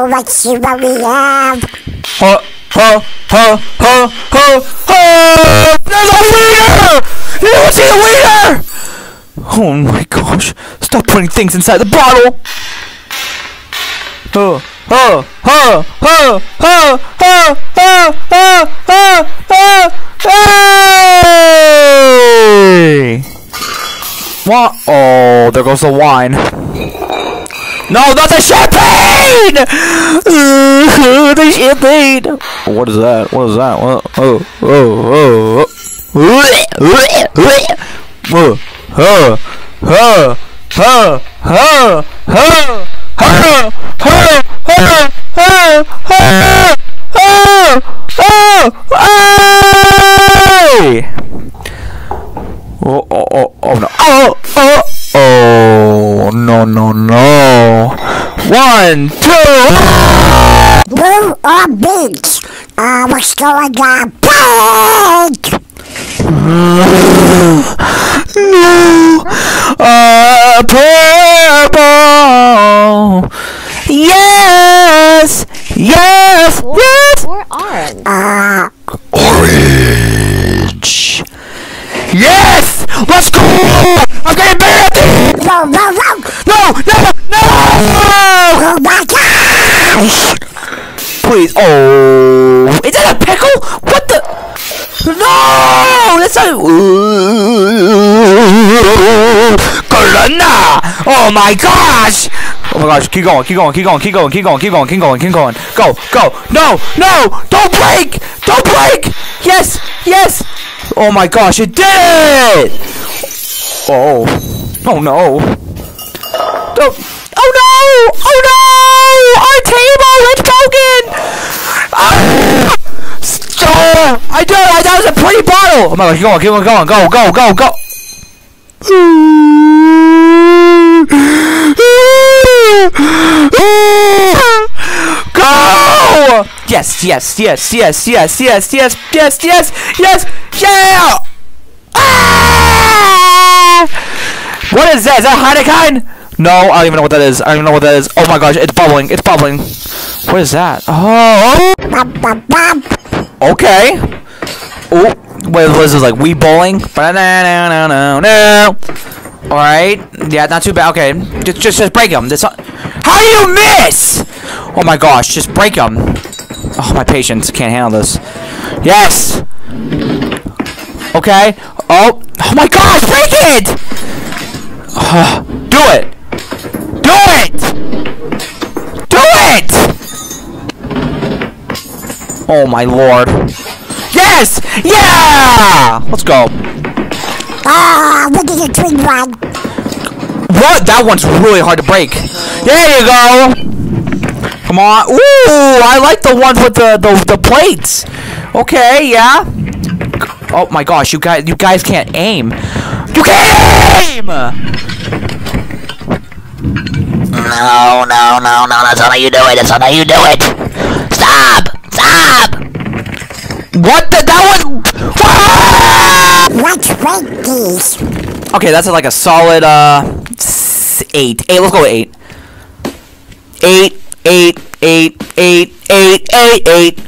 Let's see what we have. Huh, huh, huh, huh, huh, huh! There's a wiener! You see the wiener! Oh my gosh. Stop putting things inside the bottle! Oh huh, hey! What? Oh, there goes the wine. No, not the champagne! the champagne! What is that? What is that? What? Oh, oh, oh, oh. Oh, huh, huh, huh, huh, huh, huh, huh, huh, huh, huh, huh, huh, hey! Oh, oh, oh, oh, no. Oh, oh, oh, no, no, no. One, two. Blue or beach? Uh, what's going on? Pink! No. Uh, purple. Yes, yes, yes. Or orange. Uh, Orange. Yes, let's go. I'm getting better. no, no, no! No, no, no. Oh my gosh! Please. Oh, is that a pickle? What the? No, that's not. Corona. Oh my gosh. Oh my gosh. Keep going. Keep going. Keep going. Keep going. Keep going. Keep going. Keep going. Keep going. Go. Go. No. No. Don't break. Don't break. Yes. Yes. Oh my gosh. It did it. Oh. Oh no. Oh, oh no! Oh no! Our table is broken! Ah! Stop! I do I that was a pretty bottle! Oh my gosh, keep going, keep on going, go, go, go, go! Go! Yes, yes, yes, yes, yes, yes, yes, yes, yes, yes, yeah! Ah! What is that? Is that Heineken? No, I don't even know what that is. I don't even know what that is. Oh my gosh, it's bubbling. It's bubbling. What is that? Oh, okay. Oh, wait, what is this, like Wii bowling? Ba-na-na-na-na-na. Alright. Yeah, not too bad. Okay. Just, just, just break them. This, how do you miss? Oh my gosh, just break them. Oh, my patience can't handle this. Yes. Okay. Oh, oh my gosh, break it! Do it! Do it! Do it! Oh my lord. Yes! Yeah! Let's go. Oh, look at the twin one. What? That one's really hard to break. There you go! Come on. Ooh, I like the one with the, the, the plates. Okay, yeah. Oh my gosh, you guys you guys can't aim. You can't aim! No, no, no, no, that's not how you do it, that's not how you do it! Stop! Stop! What the that was Let's rate these. Okay, that's like a solid uh eight. Eight. Let's go with eight. Eight, eight, eight, eight, eight, eight, eight.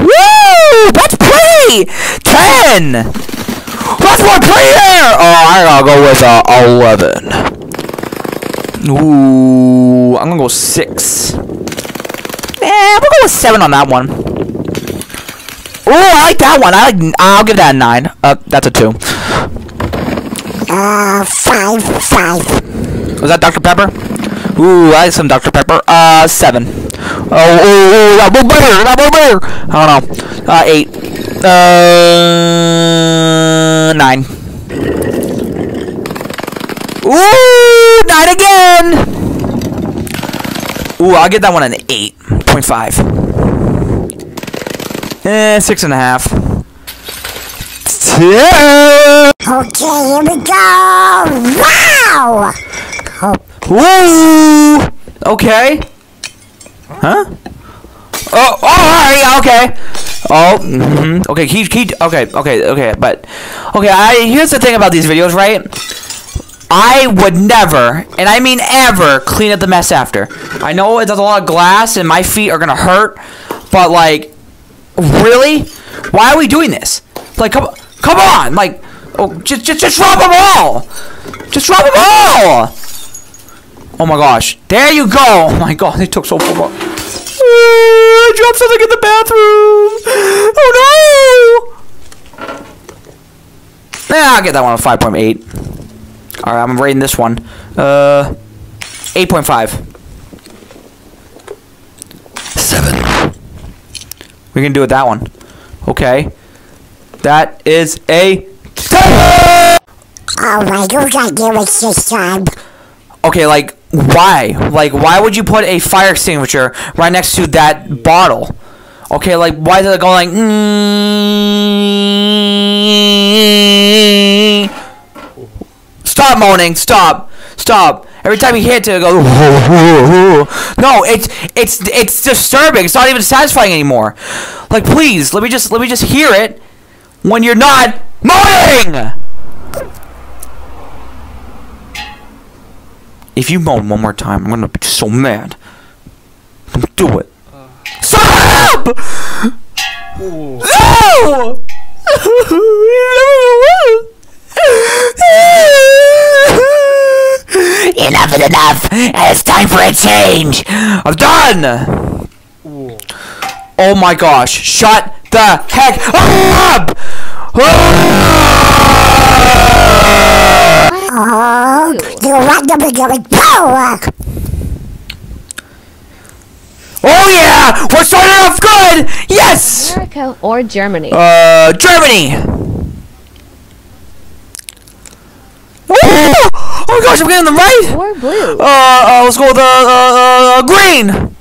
Woo! That's pretty. Ten. That's more prettier. Oh, I gotta go with uh, eleven. Ooh, I'm gonna go six. Yeah, we'll go with seven on that one. Ooh, I like that one. I like. I'll give that a nine. Uh, that's a two. Uh, five, five. Was that Dr. Pepper? Ooh, I like some Dr. Pepper. Uh, seven. Oh, oh, oh, that blue bear, that blue bear. I don't know. Uh, eight. Uh, nine. Ooh, nine again. Ooh, I'll give that one an eight point five. Eh, six and a half. Yeah. Okay, here we go. Wow! Woo! Okay. Huh? Oh, oh, okay. Oh, mm-hmm. Okay, keep, keep, okay, okay, okay, but, okay, I, here's the thing about these videos, right? I would never, and I mean ever, clean up the mess after. I know it does a lot of glass and my feet are gonna hurt, but like, really? Why are we doing this? Like, come, come on! Like, oh, just, just, just drop them all! Just drop them all! Oh my gosh! There you go! Oh my god, they took so long. I dropped something in the bathroom. Oh no! Yeah, I'll get that one a five point eight. All right, I'm rating this one. Uh, eight point five. Seven. We can do it that one. Okay. That is a. Oh my god, do it this time. Okay, like why? Like why would you put a fire extinguisher right next to that bottle? Okay, like why does it go like? "Mm." Stop moaning! Stop! Stop! Every time you hit it, it goes. No, it's it's it's disturbing. It's not even satisfying anymore. Like, please, let me just let me just hear it when you're not moaning. If you moan one more time, I'm gonna be so mad. Don't do it. Stop! No! Enough is enough, and it's time for a change. I'm done! Oh my gosh, shut the heck up! Oh, you want to be going power. Oh yeah! We're starting off good! Yes! America or Germany? Uh, Germany! Oh, oh my gosh, I'm getting them right! or blue? Uh, uh, let's go with, uh, uh, uh, green!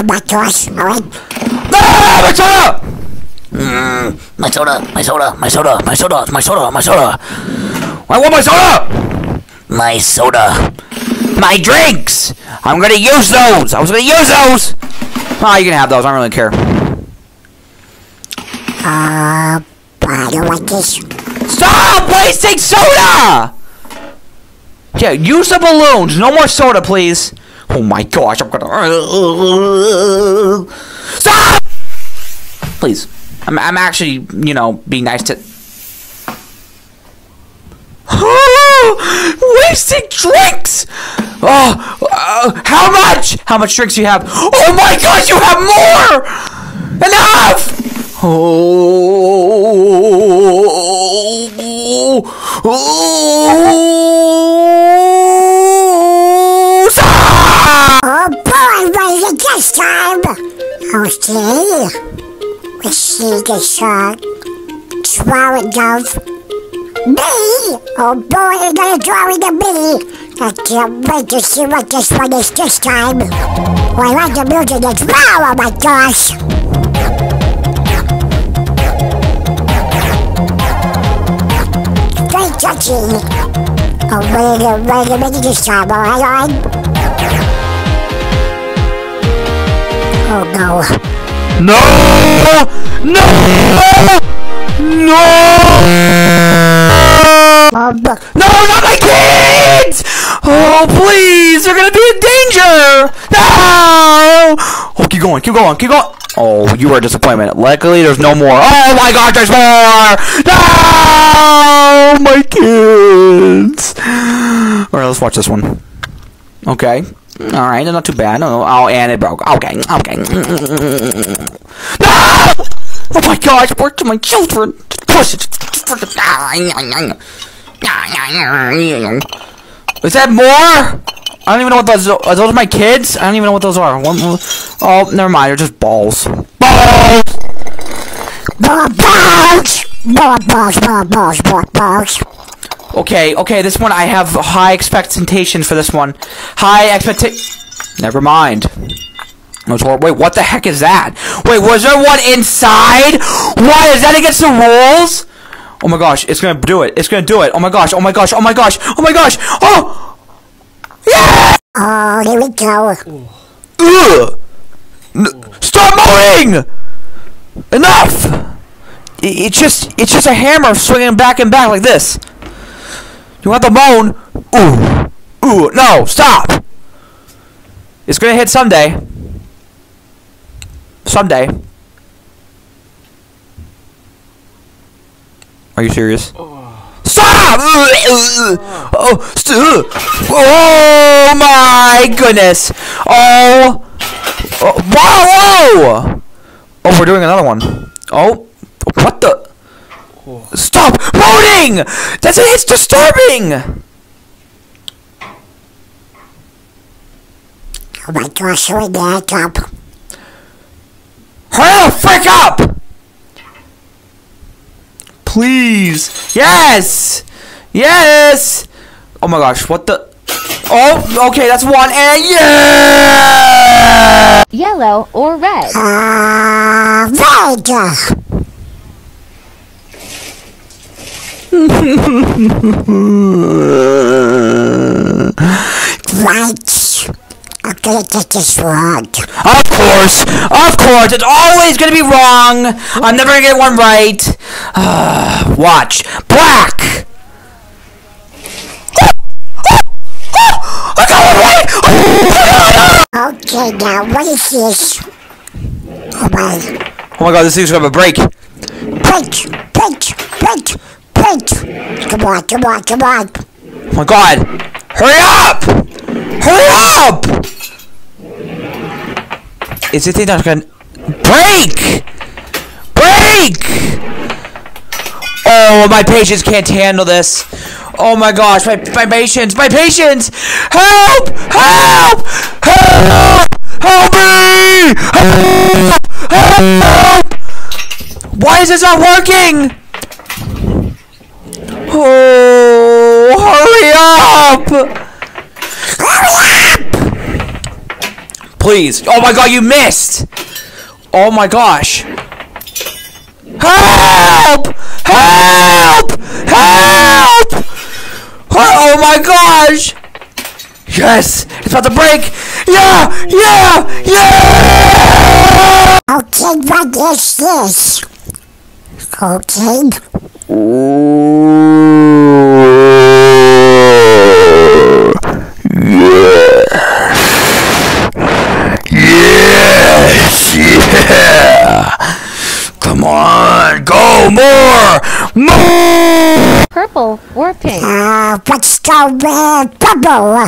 Oh, my gosh. All right. Ah, my soda! Mm, my soda, my soda, my soda, my soda, my soda, my soda, I want my soda! my soda. My drinks! I'm gonna use those! I was gonna use those! Ah, you can have those, I don't really care. Uh, I don't like this. Stop wasting soda! Yeah, use the balloons. No more soda, please. Oh my gosh, I'm gonna. Stop! Please. I'm, I'm actually, you know, being nice to. Wasting drinks! Oh, uh, how much? How much drinks do you have? Oh my gosh, you have more! Enough! Oh, oh, stop! Oh boy, what is it this time? Okay. This, uh, swallow dove. Bee! Oh boy, I'm gonna draw with the bee. I can't wait to see what this one is this time. Oh, I like the music as well, oh my gosh. Very touchy. Oh, wait a wait a minute this time, alright, alright? Oh no. No! No! No! Oh, but No, not my kids! Oh, please! They're gonna be in danger! No! Oh, keep going, keep going, keep going! Oh, you are a disappointment. Luckily, there's no more. Oh my god, there's more! No! My kids! Alright, let's watch this one. Okay. Alright, they're not too bad. No, oh, and it broke. Okay, okay. No! Oh my gosh, work to my children! Push it! Is that more? I don't even know what those are. Are those my kids? I don't even know what those are. One, oh, never mind. They're just balls. Balls! more balls! More balls, balls, balls. Okay, okay, this one I have high expectations for this one. High expecta- Never mind. Wait, what the heck is that? Wait, was there one inside? Why is that against the rules? Oh my gosh, it's gonna do it. It's gonna do it. Oh my gosh, oh my gosh, oh my gosh, oh my gosh. Oh! Yeah! Oh, here we go. Ugh! Stop mowing! Enough! It's just it's just a hammer swinging back and back like this. You want the moan? Ooh, ooh, no, stop! It's gonna hit someday. Someday. Are you serious? Oh. Stop! Oh, st- oh my goodness! Oh, oh, whoa! Oh, we're doing another one. Oh, what the? Stop moaning! That's it's disturbing. Oh my gosh, we're that up. Hurry the frick up! Please. Yes! Yes! Oh my gosh, what the? Oh, okay, that's one, and yeah! Yellow or red? Uh, red. Right. I'm gonna get this wrong. Of course, of course, it's always gonna be wrong. I'm never gonna get one right. Uh, watch. Black! I got one right! Okay, now what is this? Oh my. Oh my god, this thing's gonna have a break. Print, print. Come on, come on, come on. Oh my god! Hurry up! Hurry up! Is it that's gonna break? Break! Oh, my patience can't handle this. Oh my gosh, my, my patience, my patience! Help! Help! Help! Help me! Help! Help! Why is this not working? Oh, hurry up! Please. Oh my god, you missed! Oh my gosh. Help! Help! Help! Oh my gosh! Yes! It's about to break! Yeah! Yeah! Yeah! Okay, what is this? Okay. Yes! Yeah! Come on! Go more! More! Purple or pink? Uh, what's the red bubble?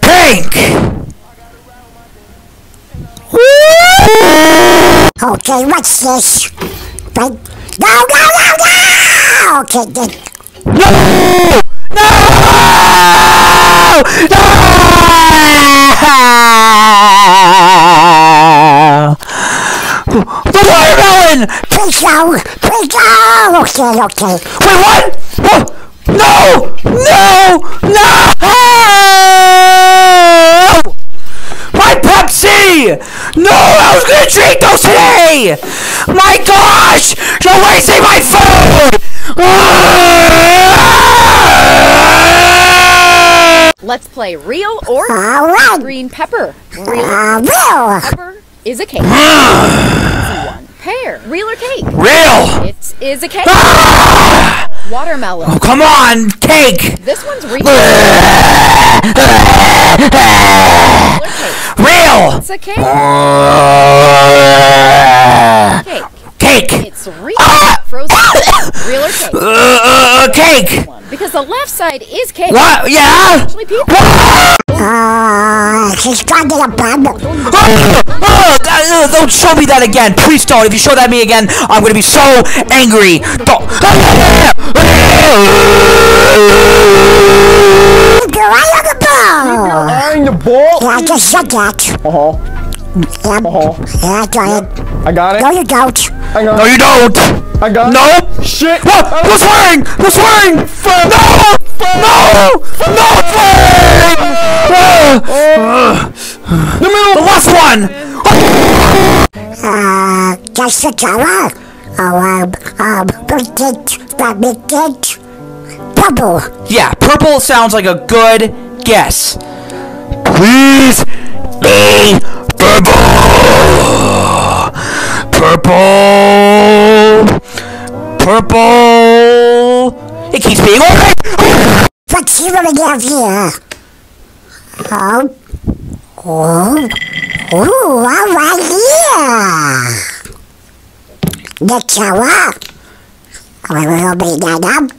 Pink! Okay, what's this? But no, no, no, no! Okay, then. No! No! No! The watermelon! Please go, please go! Okay, okay. Wait, what? Whoa. No! No! No! My Pepsi! No, I was gonna drink those today! My gosh! You're wasting my food! Let's play real or green pepper. Real Uh, pepper is a cake. One. Pear, real or cake? Real! It is a cake. Watermelon. Oh, come on, cake! This one's real. real. It's a cake. Cake. Cake! It's real. Frozen. Real or cake? Uh, uh, cake! Because the left side is cake. What? Yeah? Actually, people. Uh, she's got a bubble. Oh, oh, uh, don't show me that again. Please don't. If you show that me again, I'm gonna be so angry. Don't. Go right on the ball. Eyeing the ball. Yeah, I just said that. Uh-huh. Yep. Yeah, I got it. I got it. No, you don't. I got No, it. you don't. I got it. Nope. Shit. What? No swearing! No swearing! No! No! No swearing! Ah. The middle. The last one! Uh, just the color. Oh, um, um, big it, that big it. Bubble. Yeah, purple sounds like a good guess. Please be Purple. Purple. It keeps being orange. What's he gonna have here? Oh. Oh. Oh, all right here. That's how up. We will open that up.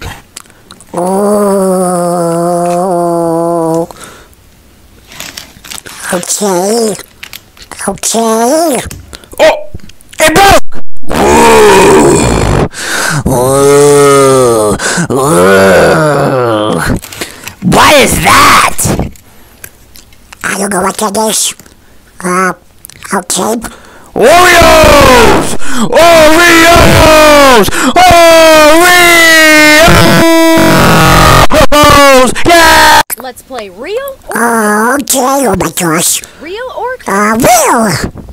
Oh. Okay. Okay. Oh, it broke. Ooh, ooh. What is that? I don't know what that is. Uh, okay. Oreos! Oreos! Oreos! Yeah! Let's play real or Oh, okay. Oh my gosh. real or Uh, Will.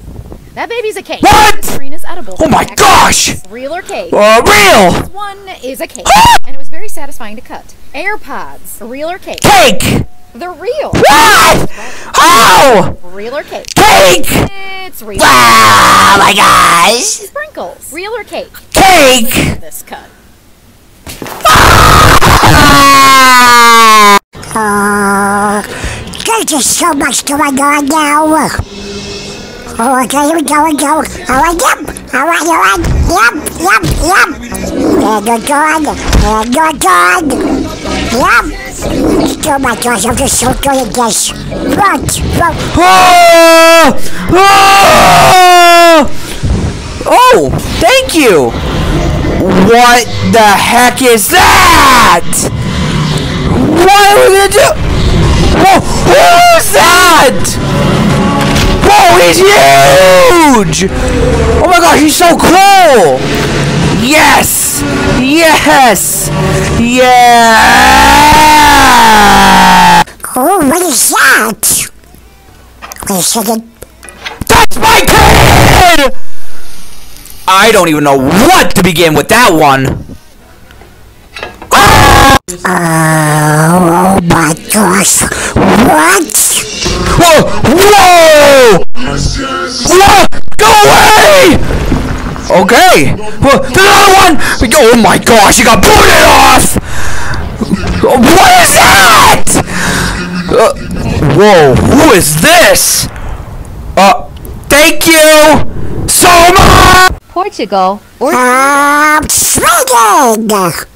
That baby's a cake. What? Sabrina's edible. Oh my gosh! Real or cake? Uh, real! One is a cake, and it was very satisfying to cut. AirPods, real or cake? Cake! They're real. What? How? Real or cake? Cake! It's real. Oh my gosh! Sprinkles, real or cake? Cake! This cut. Oh, there's just so much going on now. Oh, okay, here we go, we go. Oh, all right, yep. Oh, all right, all oh, right. Yep, yep, yep. And you're gone. And you're gone. Yep. Oh my gosh, I'm just so good at this. Run, run. Oh! Oh! Oh, thank you! What the heck is that? What are we gonna do? Whoa, who's that? Whoa, he's huge! Oh my gosh, he's so cool! Yes! Yes! Yeah! Oh, what is that? Wait a second. That's my kid! I don't even know what to begin with that one. Ah! Oh, oh my gosh. What? Whoa! Whoa! Whoa! Go away! Okay. Whoa, there's another one! Oh my gosh, you got booted off! What is that? Uh, whoa, who is this? Uh, thank you so much! Portugal or I'm swinging. Brazil.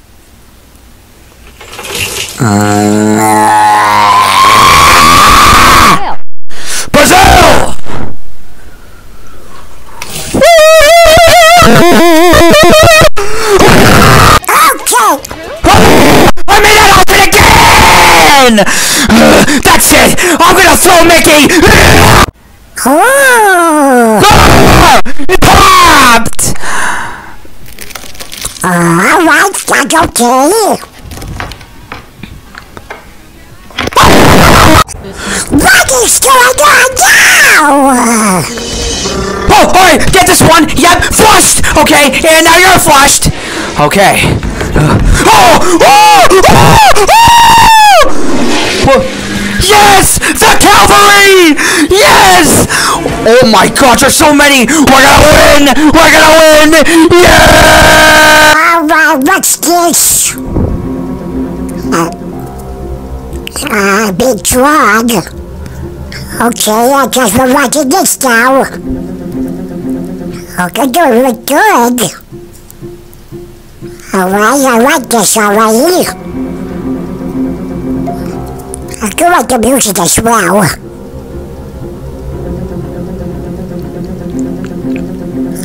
Again! Uh, that's it! I'm gonna throw Mickey! Oh. It popped! Right, that's okay. What is going on now? Oh, alright, get this one! Yep, flushed! Okay, and now you're flushed! Okay. Uh, oh! Oh! Oh! oh! Yes! The cavalry! Yes! Oh my gosh, there's so many! We're gonna win! We're gonna win! Yeah! All right, what's this? Uh, big drug. Okay, I guess we're watching this now. Okay, doing really good. All right, I like this already. I do like the music as well.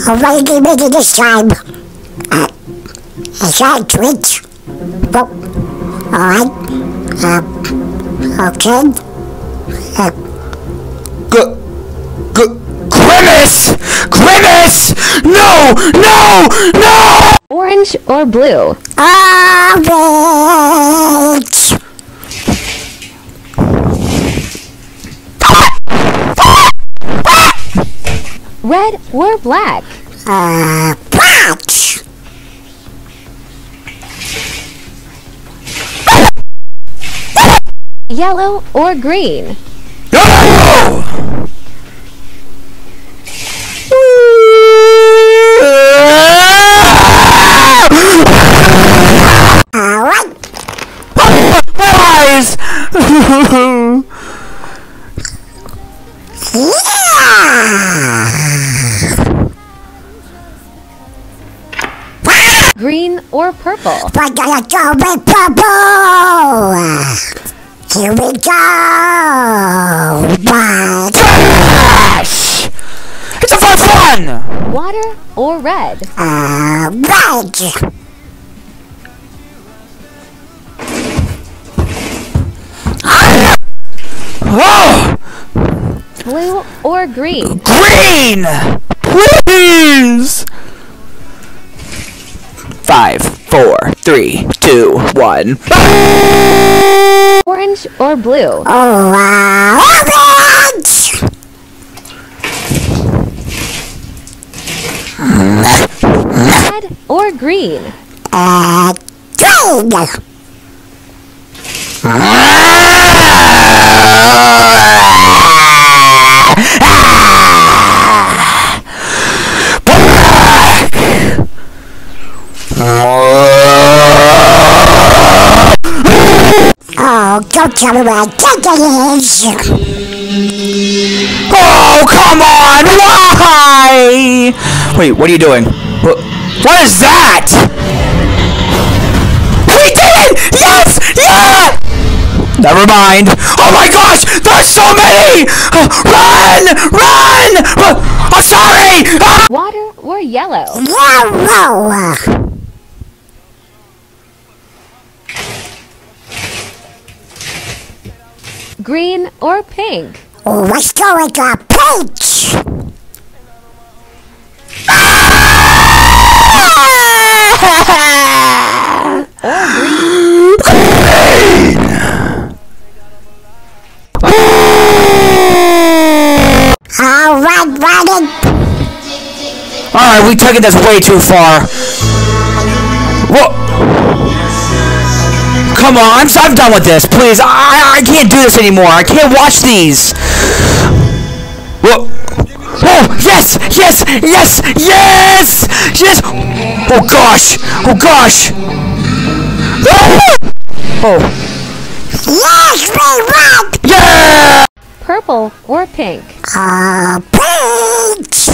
All right, give me this time. Uh, is that twitch? Alright. Uh, okay. Uh, G- G- Grimace! Grimace! No! No! No! Orange or blue? orange! Red or black? Uh, patch! Yellow or green? No! Alright. Eyes! Green or purple? We're gonna go with purple. Here we go. One, Yes! It's a fun fun! Water or red? uh, red. Oh! Blue or green? Green! Please! Five, four, three, two, one. Orange or blue? Orange. Red or green? Uh, green. Oh, don't tell me what I think it is. Oh, come on! Why? Wait, what are you doing? What, what is that? We did it! Yes! Yeah! Never mind. Oh my gosh! There's so many! Uh, Run! Run! Uh, I'm sorry! Ah! Water or yellow? Yellow. Green or pink? Oh, let's go with the peach. All right, Robin. Alright, we took it this way too far. Whoa! Come on, I'm, I'm done with this, please. I, I can't do this anymore. I can't watch these. Whoa! Oh, yes! Yes! Yes! Yes! Yes! Oh gosh! Oh gosh! Ah! Oh, Yes, we won. yeah! Purple or pink? Uh, peach.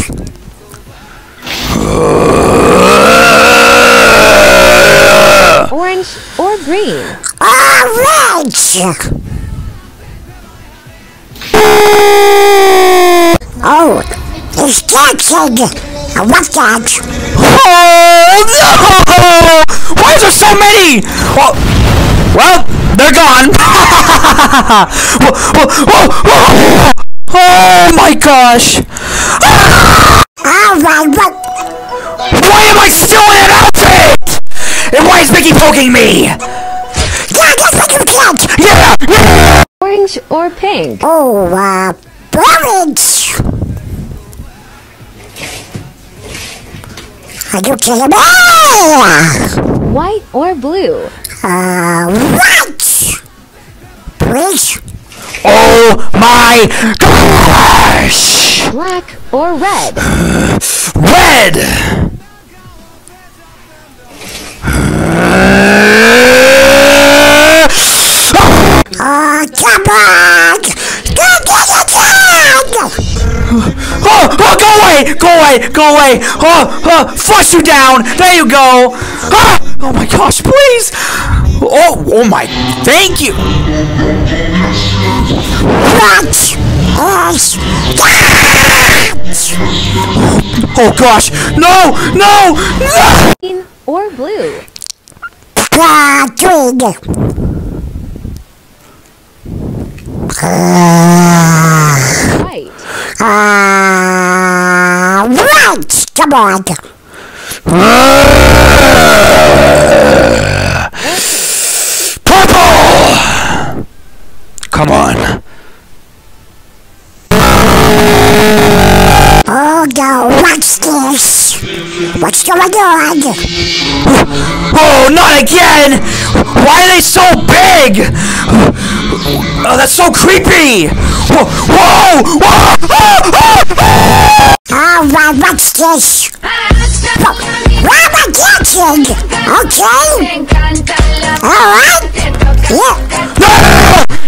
Orange or green? Orange. Oh, it's dancing. Uh, What's that? Oh no! Why is there so many? Well, well they're gone. oh my gosh! All right, what? Why am I still in an outfit? And why is Mickey poking me? Yeah, that's what you get. Yeah! yeah. Orange or pink? Oh, uh, orange. Are you kidding me? White or blue? Uh, what? Please? Oh my gosh! Black or red? Red! Oh, come! Go get it down! Oh, oh, go away! Go away! Go away! Oh, oh, flush you down! There you go! Ah! Oh my gosh, please! Oh, oh my, thank you! What that? Oh gosh, no! No! no! Or blue? Uh, green. White. Uh, right! Come on. Purple! Come on. Oh no, what's this? What's going on? Oh, not again! Why are they so big? Oh, that's so creepy! Whoa! Whoa! Whoa! Ah, ah, ah! Alright, what's this? Rubber kitchen! Okay! Alright! Yeah! No!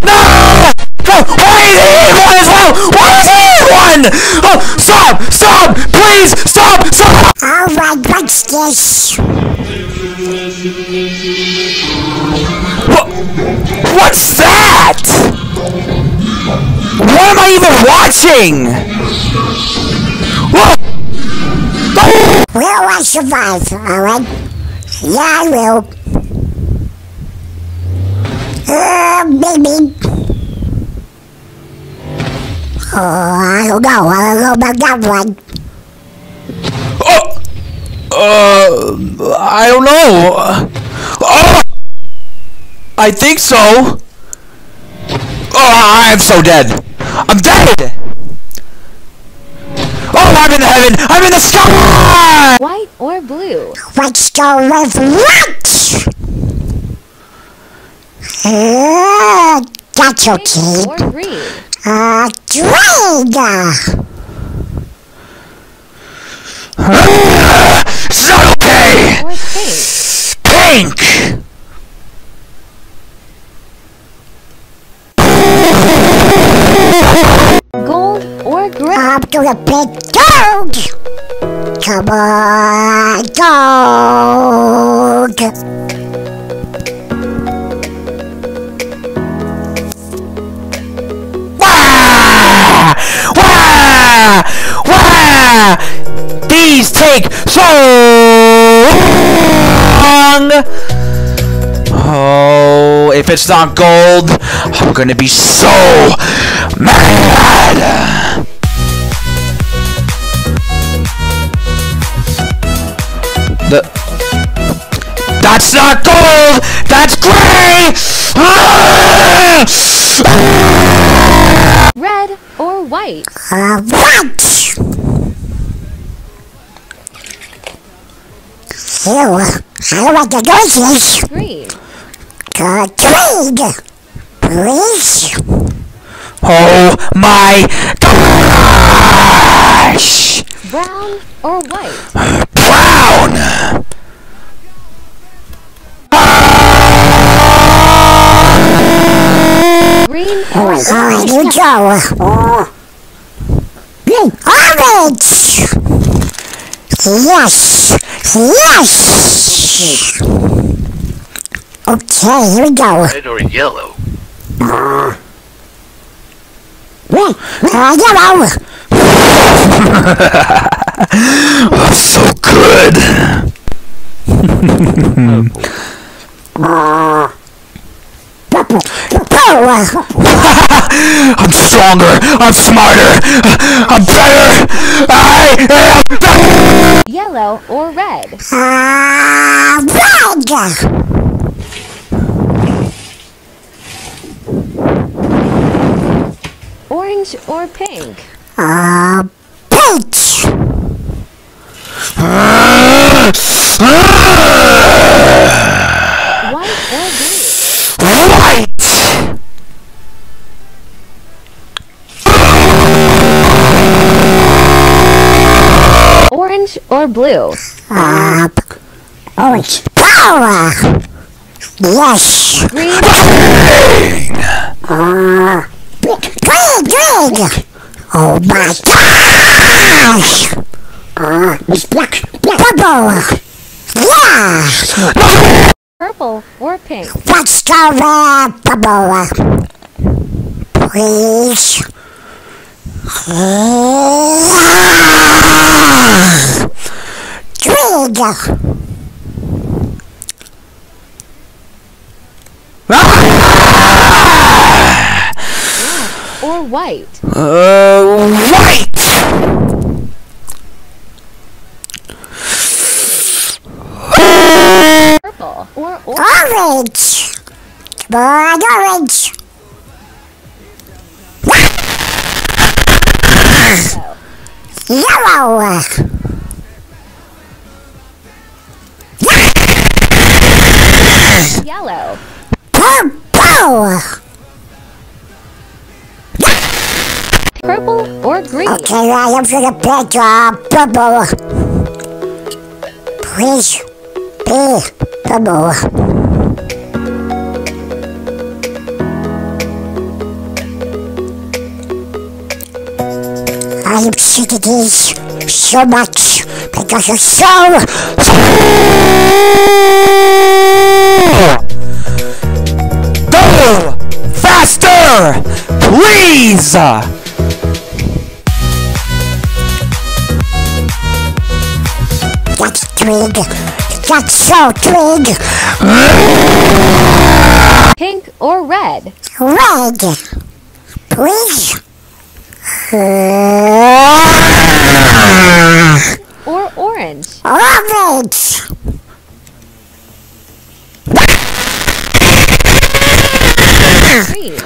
No! Why is he in one as well? Why is he in one? Oh, stop! Stop! Please! Stop! Stop! Alright, what's this? What? What's that? What am I even watching? Whoa! Oh! Will I survive? Alright? Yeah, I will. Uh, maybe. Oh, I don't know. I don't know about that one. Oh! Uh, I don't know. Oh! I think so. Oh, I'm so dead. I'm dead! Oh, I'm in the heaven! I'm in the sky! White or blue? Let's go with what? Uh, that's Pink okay. or green? Uh, trade! It's not okay! Or pink? Pink! Gold or gray? Up to the big dog! Come on, dog! These take so long! Oh, if it's not gold, I'm gonna be so mad! The That's not gold! That's gray! Ah! Red or white? Uh, what? Ew, I don't like the noises. Green? Uh, trade! Please? Oh my gosh! Brown or white? Brown! Green Oh or my god, you go. Oh. Orange! Yes! Yes! Okay, here we go. Red or yellow? Uh, yellow! Oh, so good! Purple! Purple! I'm stronger! I'm smarter! I'm better! I am better! Yellow or red? Uh, red! Orange or pink? Uh, peach! White or blue? White! Orange or blue? Uh, orange. Power! Yes! Green Green! Uh, green, green! Oh my gosh! Uh, it's black, black. Purple! Yeah! Purple or pink? What's the with purple. Please. Green! Or white? Uh, white! Or orange. Come on, orange. Yellow. Yellow. Purple. Purple or green? Okay, I am for the picture. Uh, purple. Please be purple. I am sick of these so much because you're so Go! Faster! Please! that's twig. That's so twig. Pink or red? Red. Please. Or orange? Orange. Green?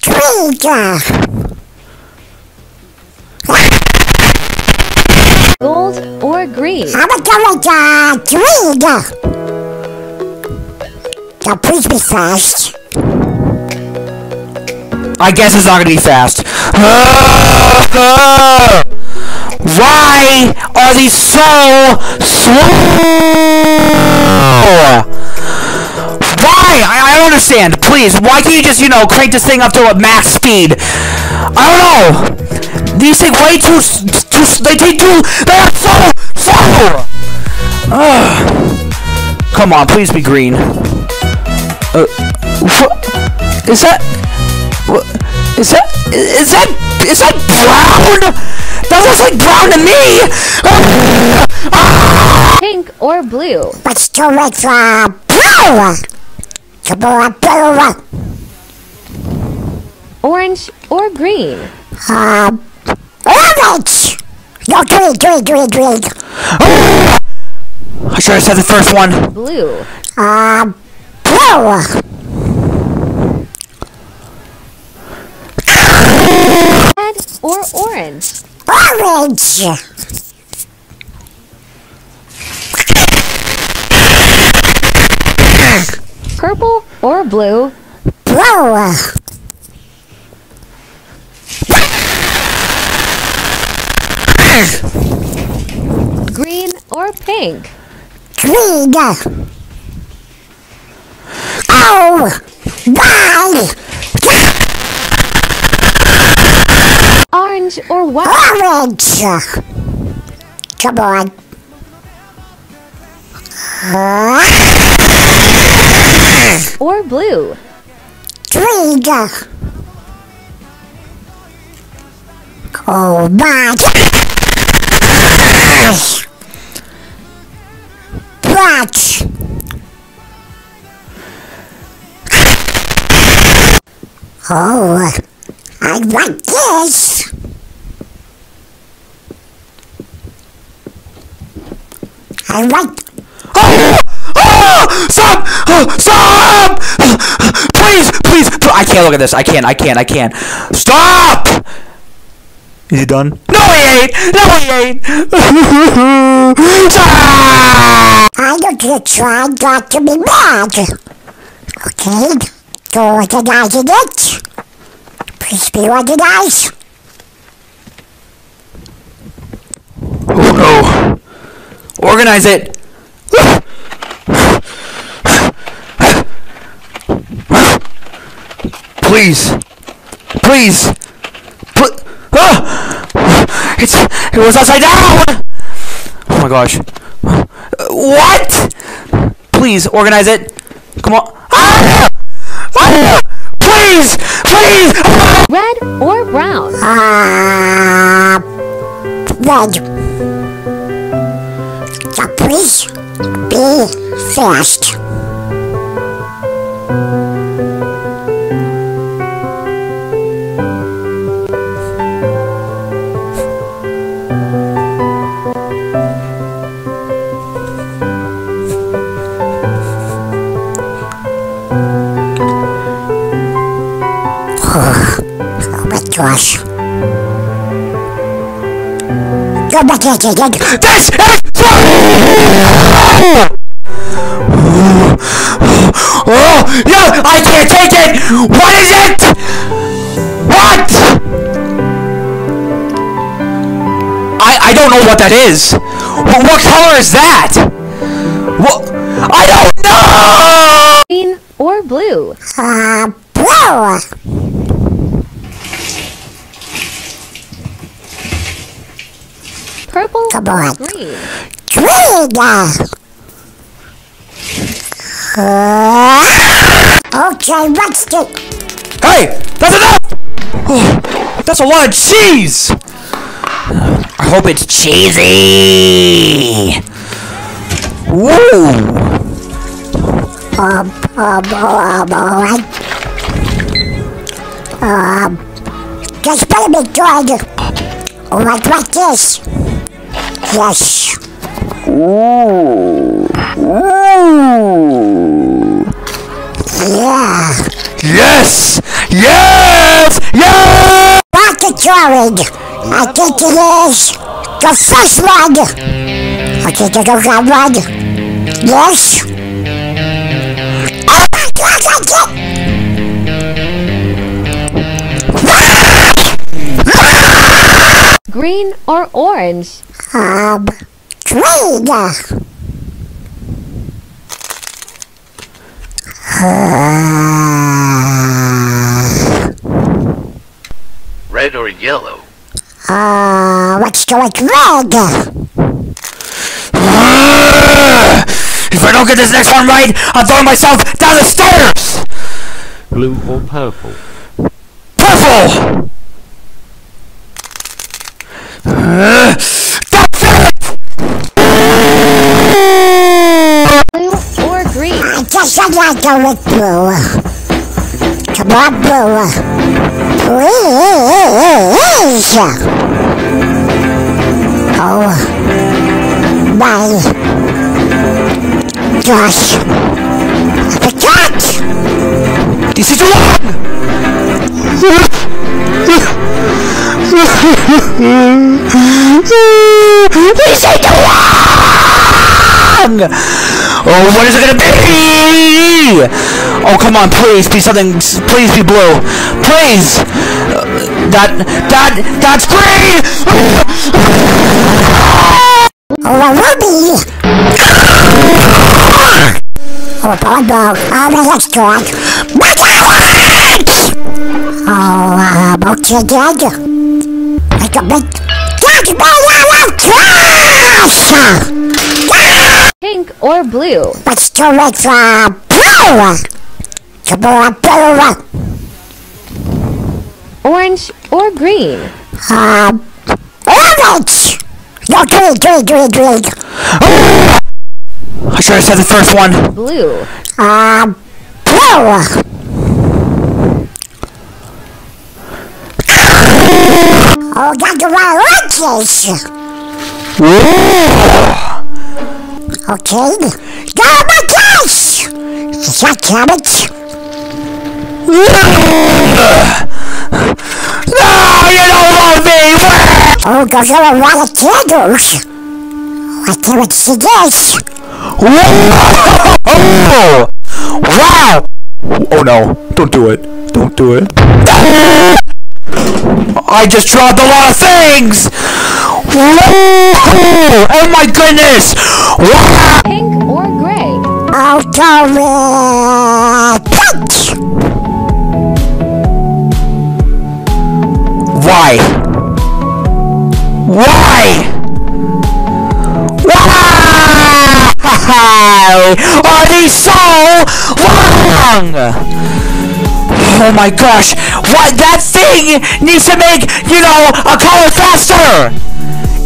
Twig. Gold or green? I'm gonna go with uh, twig. Now please be fast. I guess it's not gonna be fast. Why are these so slow? Why? I, I don't understand. Please, why can't you just, you know, crank this thing up to a max speed? I don't know. These take way too, too, they take too, they are so slow. Ugh. Come on, please be green. Uh, what? Is that? What? Is that? Is that? Is that brown? That looks like brown to me. Pink or blue? Let's go with uh, blue. Come on, blue. Orange or green? Uh, orange. No, green, green, green, green. I should have said the first one. Blue? Uh, blue. Red or orange? Orange. Purple or blue? Blue. Green or pink? Green. Oh, why? Orange or white? Orange. Come on. Or blue? Green. Oh my. Black. Oh, I like this. I like Oh! Oh! Stop! Oh, stop! Please, please! I can't look at this. I can't. I can't. I can't. Stop! Is he done? No, he ain't. No, he ain't. Stop! I'm gonna try not to be mad. Okay, go organizing it. Please be organized. Oh no! Organize it. Please, please, put. Ah! It's it was upside down. Oh my gosh! What? Please organize it. Come on. Ah! Ah! Please, please. Ah! Red or brown? Uh, red. So please be fast. to us. Go back here, Jaden. This is... Oh, no, I can't take it! What is it? What? I, I don't know what that is. What, what color is that? What? I don't know! Green or blue. Uh, Uh, okay, what's the... Hey, that's enough. Oh, that's a lot of cheese. I hope it's cheesy. Whoa. Um, um, um, alright. Um, just put him in good. Alright, like this. Yes. Ooh. Ooh. Yeah. Yes! Yes! Yes! Rocket drawing. I think it is the first one. I think it is that one. Yes. Oh my God, I did. Green or orange? Um, green. Red or yellow? Uh, what's going red? If I don't get this next one right, I'm throwing myself down the stairs! Blue or purple? Purple! Uh, I not going with blue. Come on, blue. Please. Oh, my gosh. I forgot. This is wrong! this is wrong! Oh, what is it gonna be? Oh, come on, please be something. Please be blue. Please! Uh, that, that, that's green! Oh, a ruby. Oh, ball. Oh, my leg's gone. My God! Oh, um, okay, good. Like a big... Me out of class! Pink or blue? Let's do it uh, blue! Come on, blue! Orange or green? Um, orange! No, green, green, green, green. I should have said the first one. Blue. Um, blue! Oh, got the wrong oranges! Okay. Go, my gosh! Is that cabbage? No, you don't love me! Oh, those are a lot of candles. I can't see this. Whoa! Wow! Oh no, don't do it. Don't do it. I just dropped a lot of things! Whoa! Oh my goodness! Wow! Pink or gray? I'll go with pink. Why? Why? Why are these so long? Oh my gosh! What that thing needs to make you know a color faster.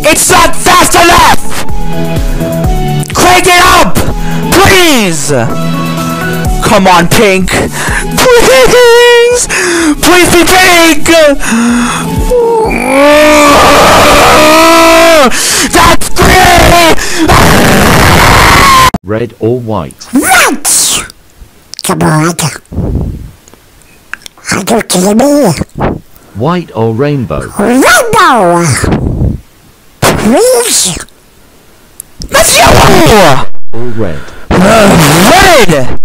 It's not fast enough. Crank it up, please. Come on, pink. Please! Please be pink! That's great! Red or white? What? Come on. Are you kidding me? White or rainbow? Rainbow. Please. That's yellow! Or red? Red!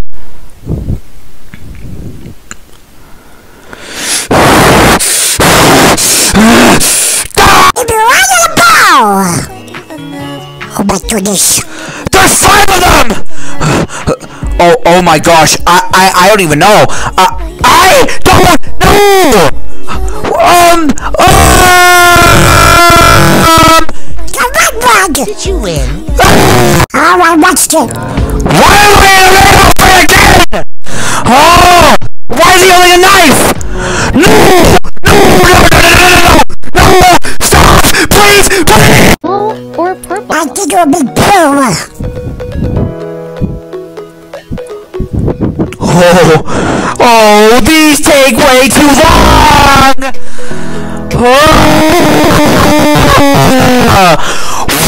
If you want a ball. this. There's five of them! Oh, oh my gosh. I, I, I don't even know. Uh, I don't know! Um, um, Come on, Did you win? Oh, I watched it. why am I in a red outfit again? Oh, why is he holding a knife? No, no, no, no, no, no, no, no, stop, please, please. Blue or purple? I think it'll be blue. Oh, oh, these take way too long! Oh.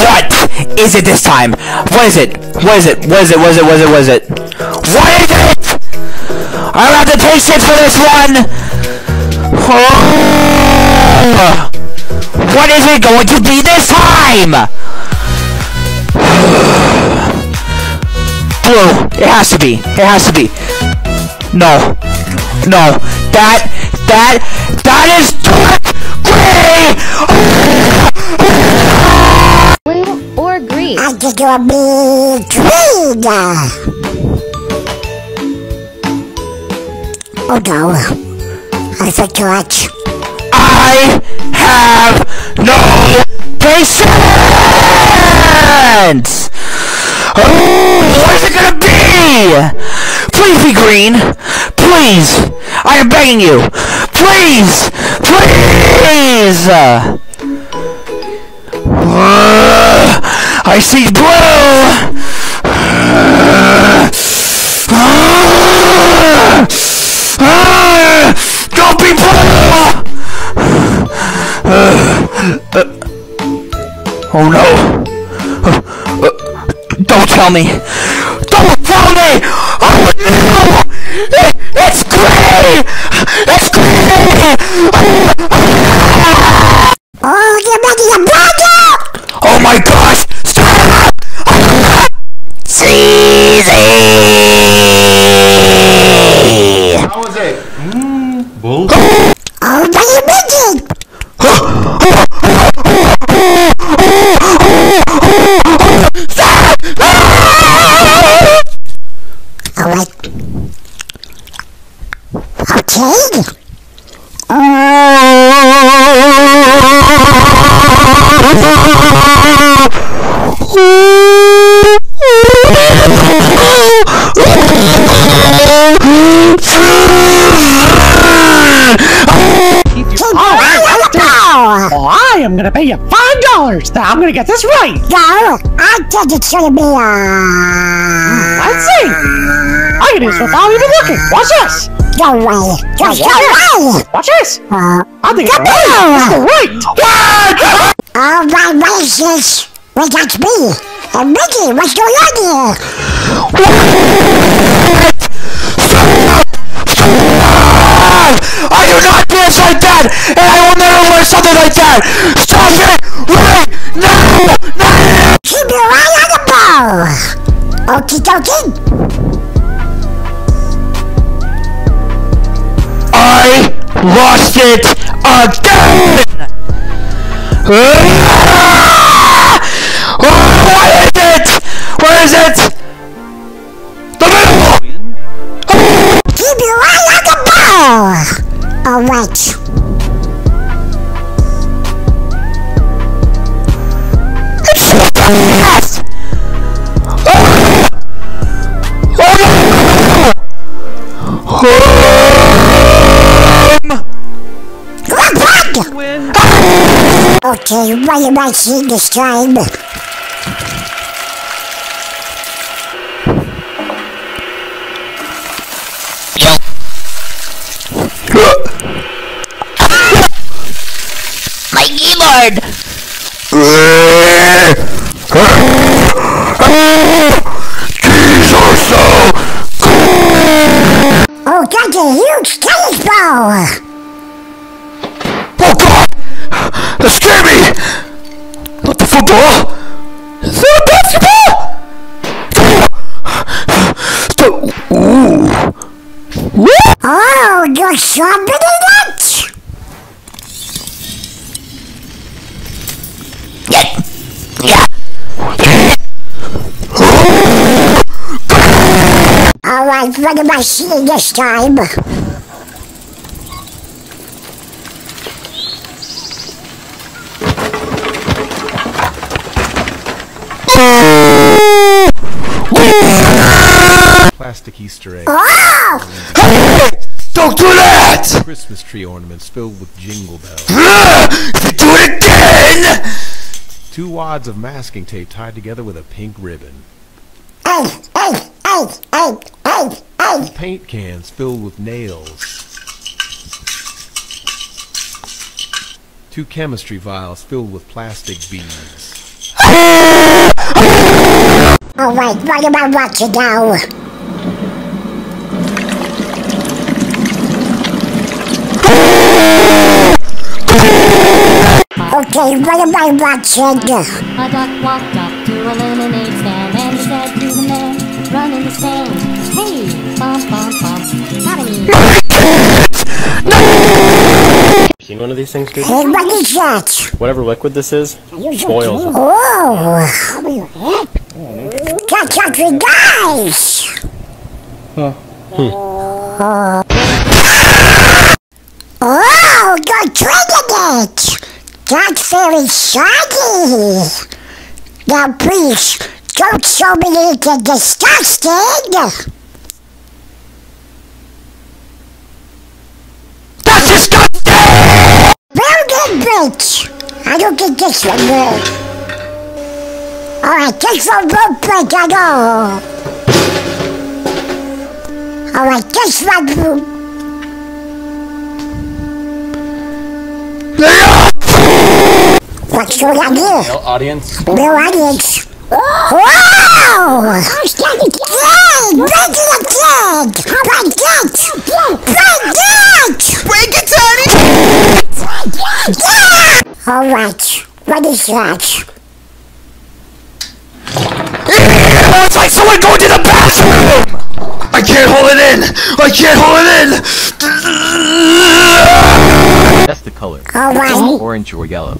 What is it this time? What is it? What is it? What is it? What is it? What is it? What is it? What is it? I don't have the patience for this one! Oh. What is it going to be this time? Blue. It has to be. It has to be. No. No. That. That. That is dark gray. Oh. I think it'll be green. Oh no. I forgot. I have no patience. Oh, what is it gonna be? Please be green. Please. I am begging you. Please. Please. Uh, I see blue. Don't be blue. Oh no. Don't tell me. Don't tell me. Oh no. It's gray. It's gray. Oh, you're making a blanket! Oh my gosh. Stop. Easy! How was it? Mmm, bull. Oh, what are you making? Alright. Oh, I am gonna pay you five dollars. I'm gonna get this right. no, I think it's gonna be, uh... Let's see. I can do this without even looking. Watch this. No away. Go, no way. Watch this. Uh, I think it's right. It's right. all right, what is this? Well, that's me. And Mickey, what's going on here? I do not dance like that, and I will never wear something like that. Stop it right now! now. Keep your eye on the ball. Okie dokie. I lost it again! Ah! What is it? Where is it? The middle! Keep your eye on the ball. All right. Yes! Oh! Oh Okay, why am I seeing this time? Yo, my keyboard! These are so Oh, that's a huge tennis ball. to scare me! Not the football! Is that a basketball? so, ooh. Oh, you're sharpening it? Yeah! Yeah! Alright, what am I seeing this time? Plastic Easter egg. Oh! Don't do that! Christmas tree ornaments filled with jingle bells. If you do it again! Two wads of masking tape tied together with a pink ribbon. Hey, hey, hey, hey, hey, hey! Paint cans filled with nails. Two chemistry vials filled with plastic beads. Alright, what am I watching now? Okay, what am I watching? A duck walked up to a lemonade stand and he said to the man running the stand, Hey, bum bum bum, howdy me. Seen one of these things, dude? Hey, what is that? Whatever liquid this is, boils them. Oh! That's actually nice! Oh, oh you're triggering it! That's very shiny! Now please, don't show me anything disgusting! That's disgusting! Then, bitch! I don't think this one will. Alright, this one won't break at all. Alright, this one will... What's going on here? No audience. No audience. Wow! Break the flag! Break the flag! Break it! Break it! Break it, Tony! Yeah! Alright, what is that? It's like someone going to the bathroom! I can't hold it in! I can't hold it in! That's the color. Alright. Orange or yellow.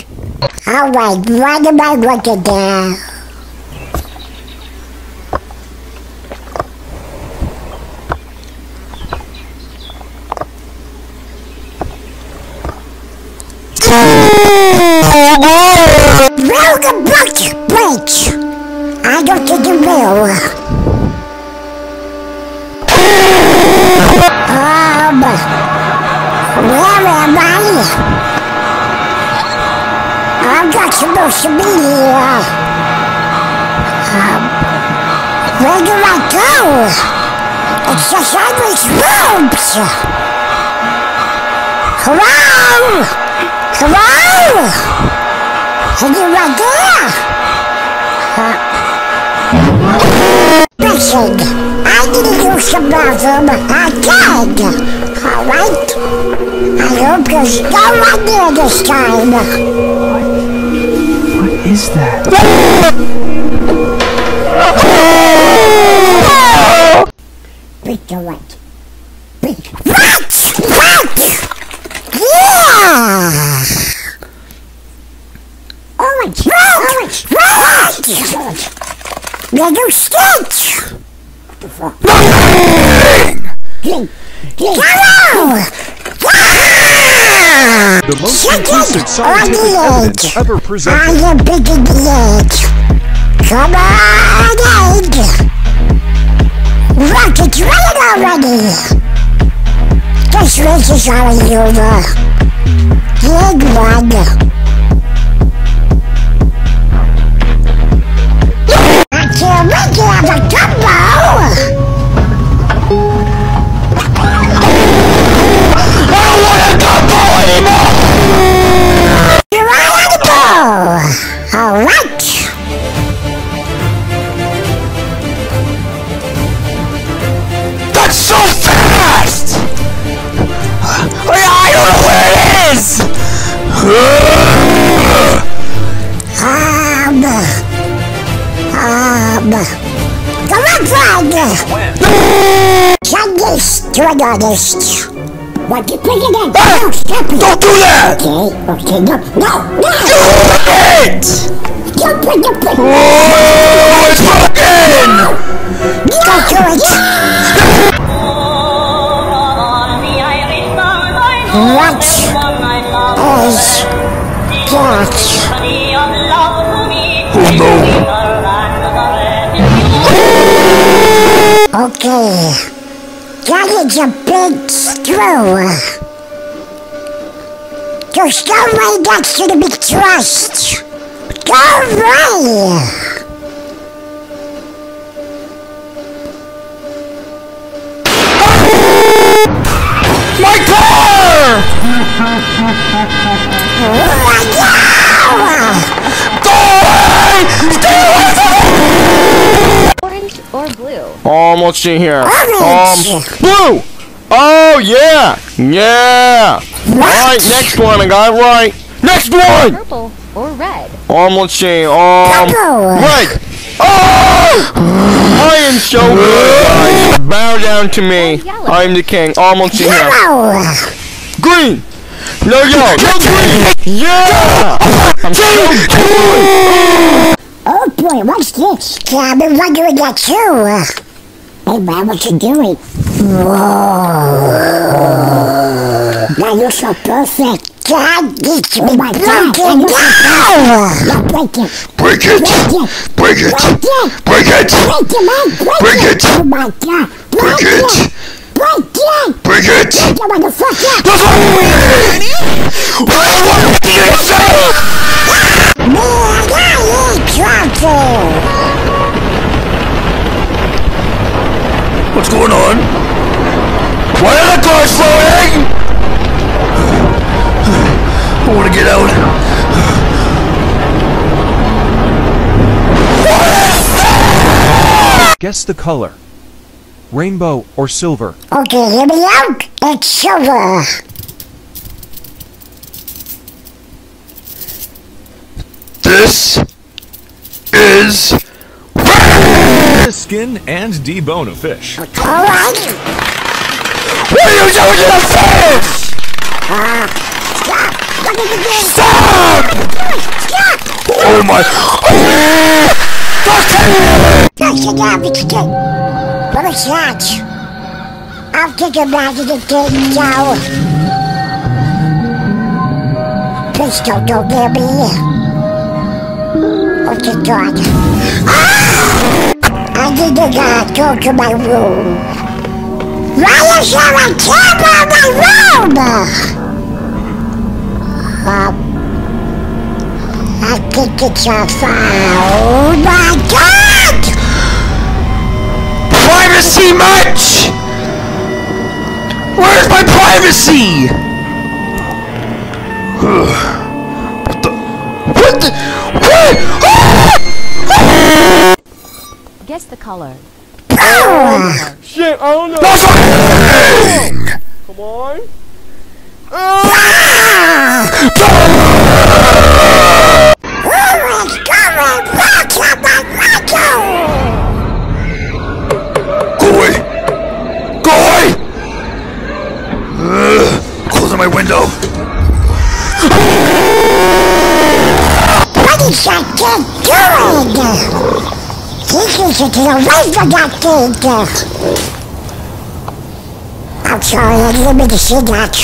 Alright, what am I looking at? Welcome back, Bridge. I go to the mill. Um, where am I? I'm not supposed to be here. Um, where do I go? It's just always rooms. Hello? Hello? You right there? Uh, listen, I need to use the bathroom again. Alright? I hope there's no one there this time. What is that? Break the what? Break. What? What? Yeah! Orange! Orange! Orange! Orange! Lego Stitch! Green! Yellow! The most Second inclusive scientific evidence ever I presented. am picking the edge. Come on, egg! Rocket's running already! This race is already over. Egg won. I can't wait to have a combo! To an. What you bring it in? Hey! No, stop it. Don't do that! Okay, okay, no, no, no! It! Don't put the put Oh, it's broken! Don't do it! What is that? Oh no! Okay. That is a big screw. There's no way that's gonna be trust. No way! My car! Oh, Go blue? Um, let's see here. Orange. Um, blue! Oh, yeah! Yeah! Alright, next one, I got it right. Next one! Purple or red? Um, let's see. Um, Purple. right. Oh! I am so good. Bow down to me. I'm the king. Um, let's see here. Green! No yellow! No green! Yeah! I'm so good! Oh boy, what's this? Yeah, I've been wondering that too. Hey man, what you doing? Whoa. Now you're so perfect. God, this is my God. You're so perfect. Now break it. Break it! Break it. Break it! Break it. Break it! Break it. Break, Break it. Oh my God. Break it! Break it. Break it! Break it, motherfucker. That's what I mean! What did you say? Man, I ain't trouble. What's going on? Why are the cars flowing? I want to get out. Guess the color. Rainbow or silver? Okay, hear me out. It's silver. This is Skin and debone a fish. All right. What are you doing to the fish? Stop. What did you do? Stop! Stop. Oh my! That's a garbage can. What is that? I'll take a bite of the cake now. Please don't go near me. Oh, dear God. Ah! To uh, go to my room. Why is there a camera in my room? Um, I think it's a foul. Oh my God! Privacy much? Where's my privacy? what the? What the? What? Guess the color. Shit, I don't know. What's happening? Come on. Who is going back to my radio? Go away! Go away! Ugh, closing my window. What is that kid I'm sorry, I didn't mean to say that.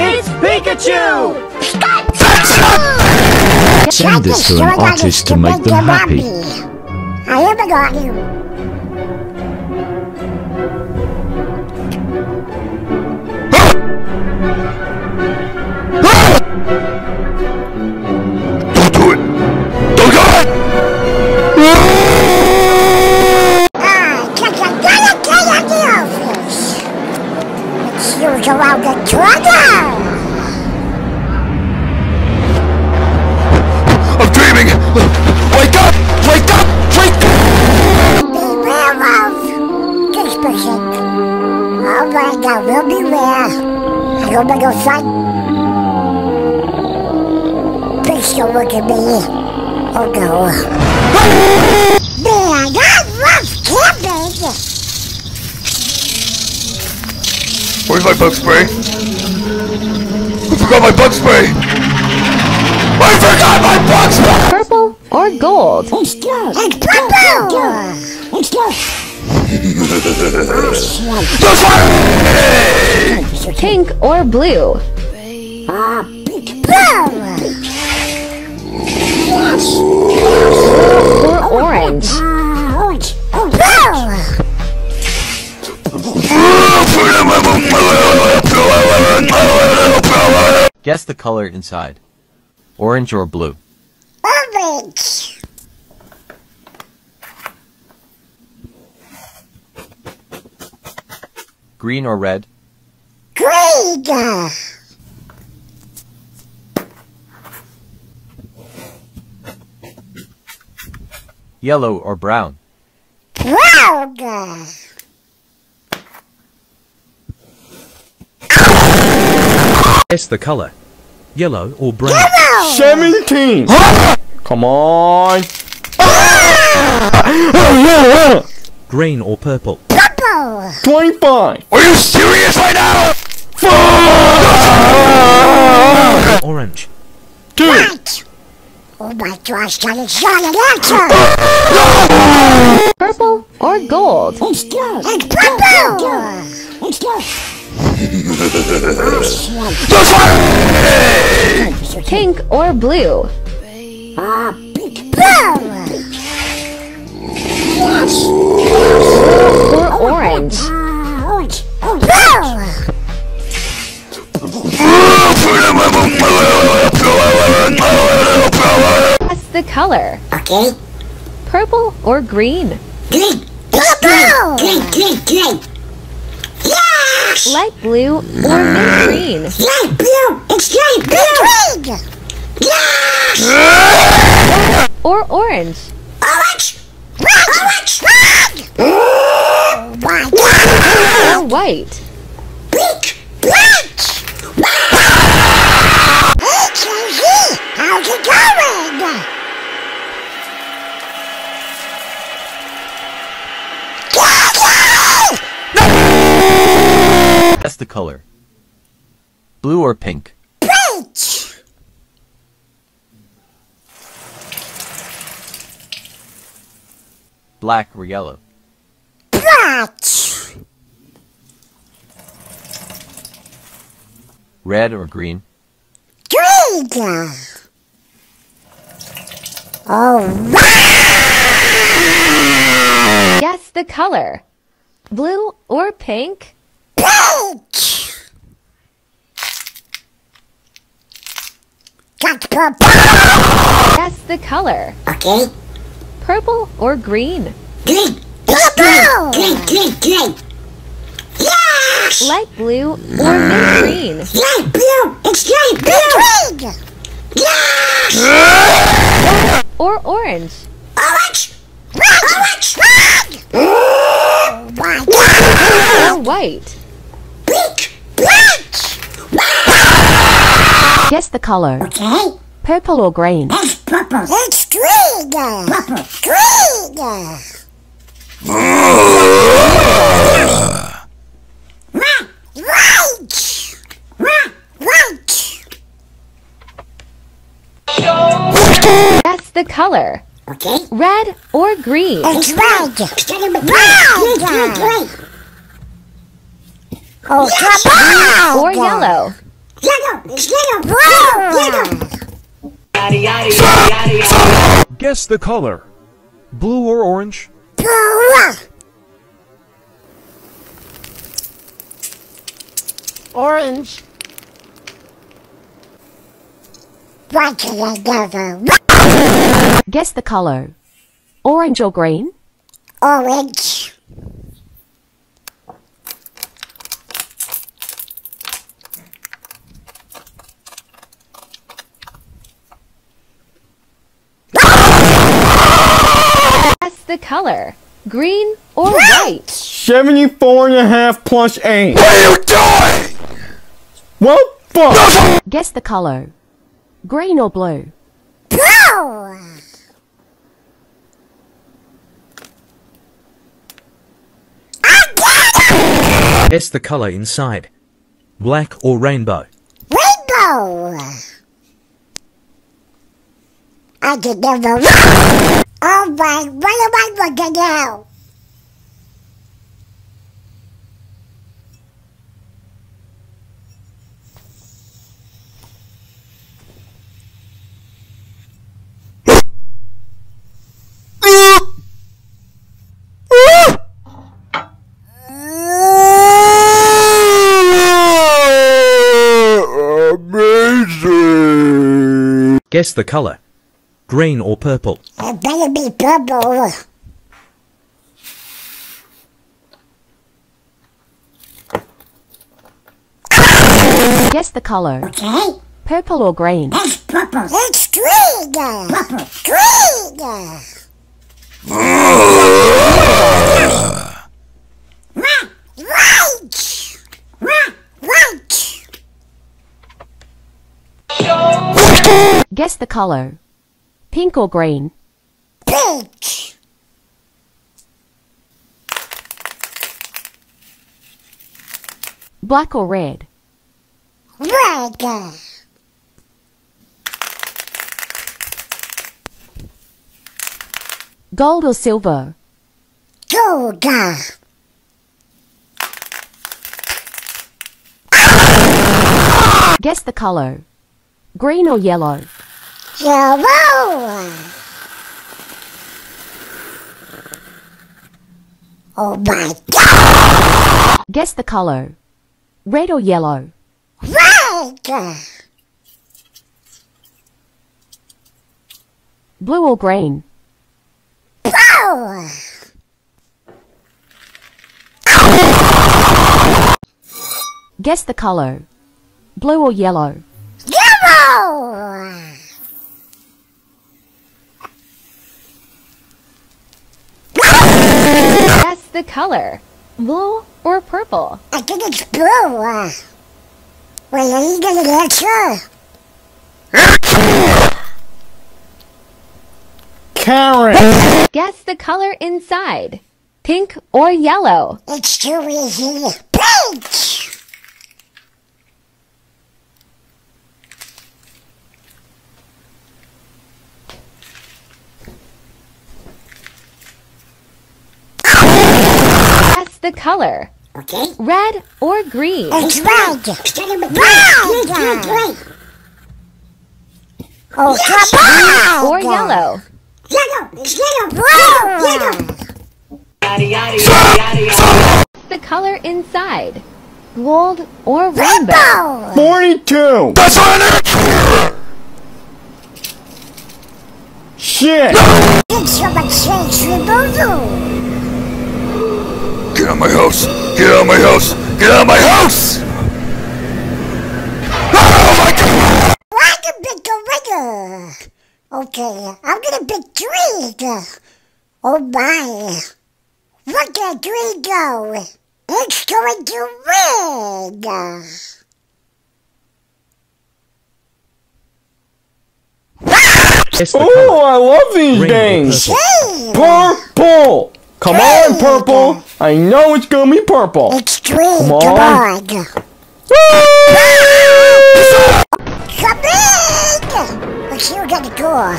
It's Pikachu! Send this to an artist to make them happy. I haven't got you. Please don't look at me. Oh no. Man, I love camping! Where's my bug spray? I forgot my bug spray! I forgot my bug spray! Purple or gold? Let's go! It's purple! Let's go! Pink or blue? Ah, blue! Or orange? Orange! Oh, Guess the color inside. Orange or blue? blue! Orange! Green or red? Green! Yellow or brown? Brown! Guess the color. Yellow or brown? Yellow! 17! Come on! Green or purple? Purple! 25! Are you serious right now? Orange. Two! White! Oh my gosh, that is not an answer! Purple or gold? Let's go! It's purple! Let's go! Pink or blue? Ah, blue! Or orange? Ah, orange! Oh, blue! Guess the color. Okay. Purple or green? Green! Purple! Green, green, green! Yes! Light blue or mint green? Light blue! It's light blue! Green! Yes! Or orange? Orange! Red! Orange! Red! Oh my Or white? Pink! Pink! Hey, Josie! How's it going? Guess the color. Blue or pink? Pink! Black or yellow? Black! Red or green? Green! Oh, Guess the color. Blue or pink? Purple! Guess the color. Okay. Purple or green? Green! Purple! Green, green, green! Yes! Light blue or mint green? Light blue! It's light blue! Green! Yes! Or orange? Orange! Red! Orange! Red! Or white? Pink! Pink! Guess the color. Okay. Purple or green? It's purple. It's green! Purple. Green! Red! White! Red! White! The color. Okay. Red or green? It's red! Brown! Green, green, Oh, come on! Or yellow? Yellow! It's yellow! Yellow! Yellow! Guess the color. Blue or orange? Blue! Orange. Why can I never? Guess the color. Orange or green? Orange. Guess the color. Green or white? 74 and a half plus 8. What are you doing? Well, fuck. Guess the color. Green or blue? Blue! I got Guess the color inside. Black or rainbow? Rainbow! I can never. Oh my, what am I looking now? Amazing. Guess the color. Green or purple? It better be purple. Guess the color. Okay? Purple or green? It's purple. It's green! Purple. Green! Right! Right! Right! Right! Guess the color. Pink or green? Pink! Black or red? Red! Gold or silver? Gold! Guess the color. Green or yellow? Yellow! Oh my god! Guess the color. Red or yellow? Red! Blue or green? Blue! Guess the color. Blue or yellow? Yellow! Guess the color. Blue or purple? I think it's blue. Uh, well, are you gonna answer? Karen. Guess the color inside. Pink or yellow? It's too easy. Pink! Guess the color. Okay. Red or green? It's red! Red! Red! red, Oh, come on! Or yellow? Yellow! It's yellow! Yellow! The color inside. Gold or rainbow? Rainbow! 42. That's what Shit. Thanks so much, Strange Removal! Get out of my house! Get out of my house! Get out of my house! Oh my god! I can pick a! Okay, I'm gonna pick green! Oh my! Look at green go! It's going to win! Guess Oh. I love these Green or things. purple? Purple. Come on, purple. I know it's gonna be purple. It's green, Come come on. on! Come in! Let's see who got the door.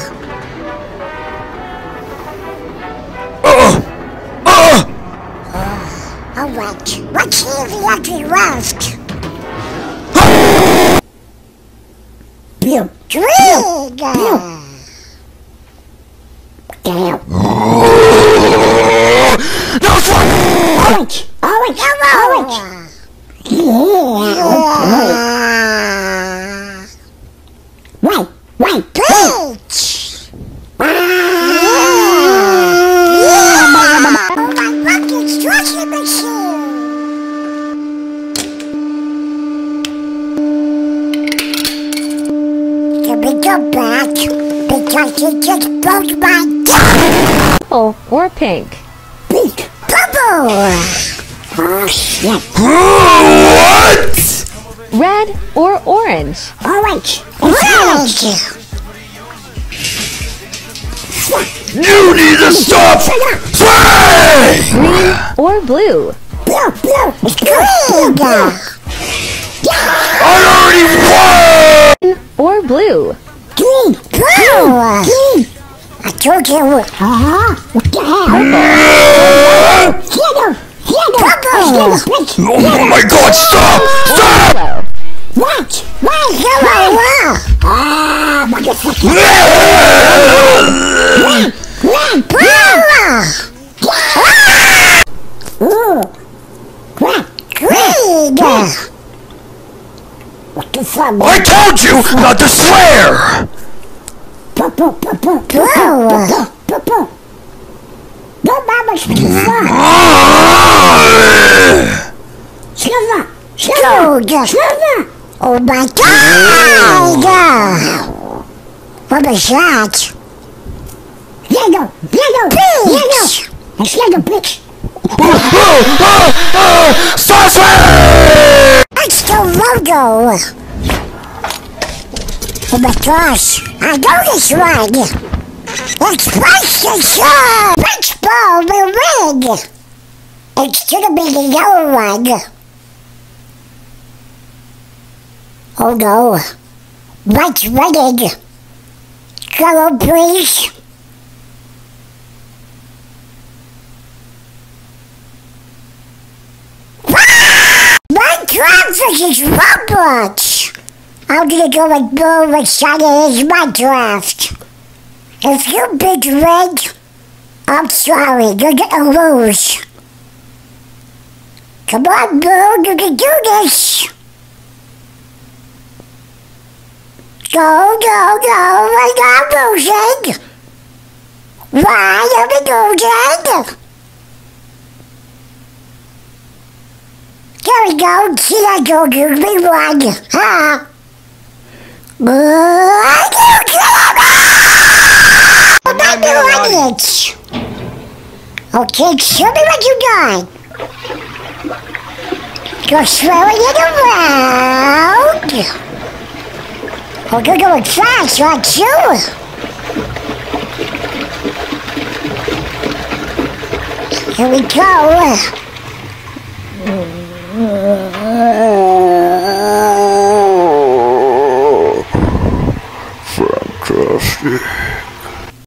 Alright, let's see if he actually rushed. Pew. Green! Damn. Ouch. Orange! Orange! Yeah! Right, right, peach! Yeah! Oh my rocket construction machine! Can we go back? Because it just broke my Purple or pink? Pink! Purple! Oh shit. what? Red or orange? Orange. Orange. You need to stop saying! Green or blue? Blue, blue. It's green. I already won! Or blue? Green. Blue. Green. I told you. Uh-huh. What the hell? Oh my god, stop! Stop! What? Why yellow? Ah, motherfucker. Red. Blue. Ooh. Red. Green. What the fuck? I told you not to swear! Purple, purple, purple, purple. No, mama, silver, silver, silver, silver. Oh my God! What was that? Yellow, yellow, yellow. It's yellow, bitch. Stop swearing! It's the logo. Gosh, I know this one. It's PlayStation! Baseball will win! It's gonna be the yellow one. Oh no. White's winning. Color, please. My traffic is Roblox! I'm gonna go with with Shiny is my draft. If you pick red, I'm sorry, you're gonna lose. Come on, Blue, you can do this. Go, go, go, we're not losing. Why are we losing? There we go, see I told you, we won. Huh? About the audience. Okay, show me what you got. You're throwing it around. Oh, you're going fast, aren't you? Here we go. Fantastic.